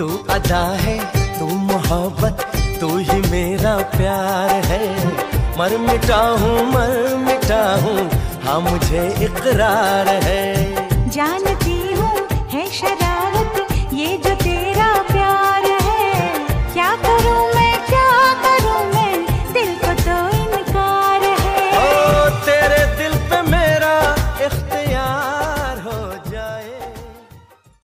तू अदा है, तू मोहब्बत, तू ही मेरा प्यार है। मर मिटा हूँ मर मिटा हूँ हाँ मुझे इकरार है। जानती हूँ है शरारत, ये जो तेरा